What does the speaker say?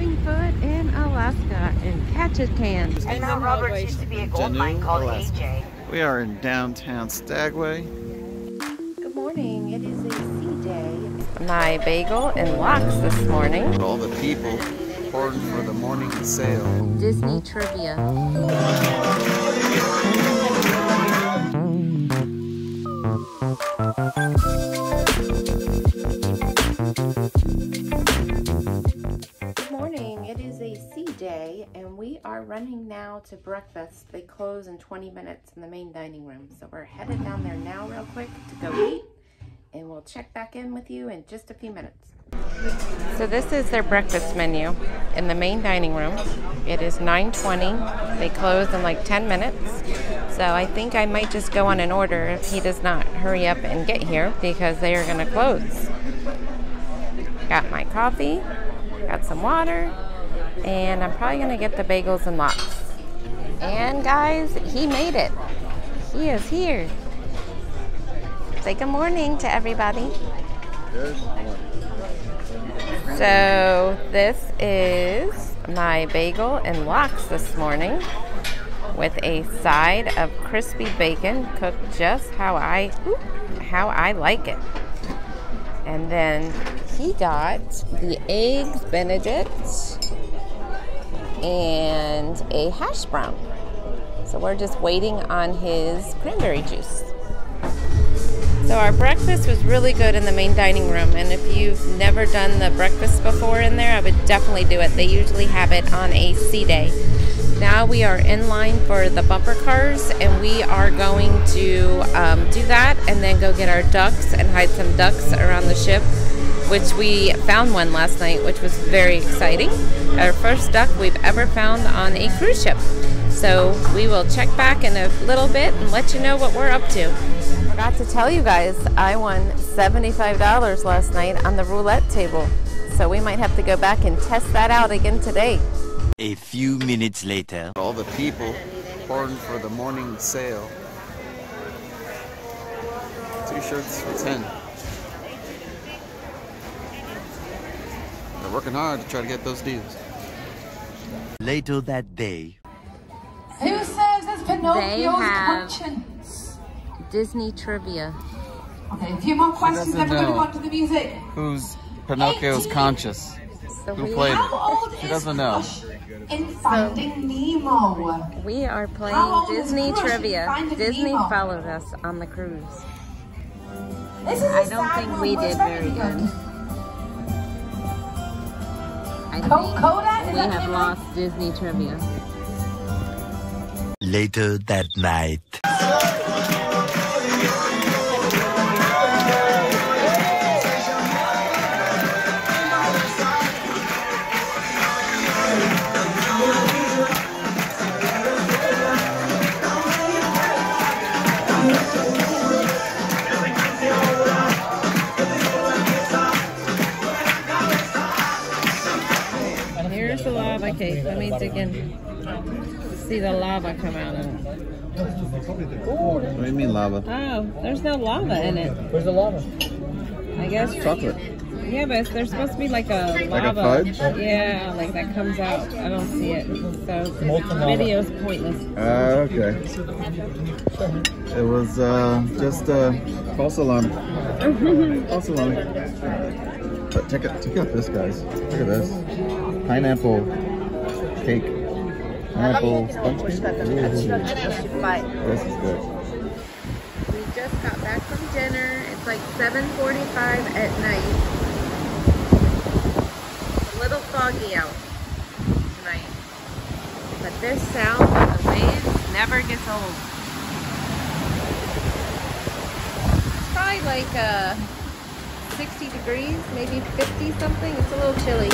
stepping foot in Alaska in Ketchikan. And Mount Roberts used to be a gold mine called AJ. We are in downtown Skagway. Good morning. It is a sea day. My bagel and lox this morning. All the people pouring for the morning sale. Disney trivia. Running now to breakfast. They close in 20 minutes in the main dining room. So we're headed down there now real quick to go eat and we'll check back in with you in just a few minutes. So this is their breakfast menu in the main dining room. It is 9.20. They close in like 10 minutes. So I think I might just go on an order if he does not hurry up and get here because they are going to close. Got my coffee, got some water, and I'm probably going to get the bagels and lox. And guys, he made it. He is here. Say good morning to everybody. So this is my bagel and lox this morning with a side of crispy bacon cooked just how I how I like it. And then he got the eggs benedict and a hash brown. So we're just waiting on his cranberry juice. So our breakfast was really good in the main dining room, and if you've never done the breakfast before in there, I would definitely do it. They usually have it on a sea day. Now we are in line for the bumper cars, and we are going to um, do that and then go get our ducks and hide some ducks around the ship, which we found one last night, which was very exciting. Our first duck we've ever found on a cruise ship. So we will check back in a little bit and let you know what we're up to. Forgot to tell you guys, I won $75 last night on the roulette table. So we might have to go back and test that out again today. A few minutes later. All the people pouring for the morning sale. Two shirts for 10. They're working hard to try to get those deals. Later that day. Who serves as Pinocchio's have- conscience? Disney trivia. Okay, a few more questions, doesn't then we're going to know. go on to the music. Who's Pinocchio's 18. conscious? So Who played How old She is doesn't know. In Finding Nemo? we are playing Disney trivia. Disney Nemo? followed us on the cruise. This is a I don't think one, we did it's very good. I Co- think Kodak, is we have lost Disney trivia. Later that night. The lava cake. Let me dig in. See the lava come out of it. What do you mean lava? Oh, there's no lava in it. Where's the lava? I guess. Chocolate. Yeah, but there's supposed to be like a Like a lava. fudge? Yeah, like that comes out. I don't see it. So Molten lava. video's pointless. Uh, okay. It was uh, just uh, false alarm. false alarm. But check it, check out this, guys. Look at this. Pineapple cake. Pineapple sponge cake. This is good. We just got back from dinner. It's like 7.45 at night. It's a little foggy out tonight. But this sound of the waves never gets old. It's probably like uh, 60 degrees, maybe 50 something. It's a little chilly.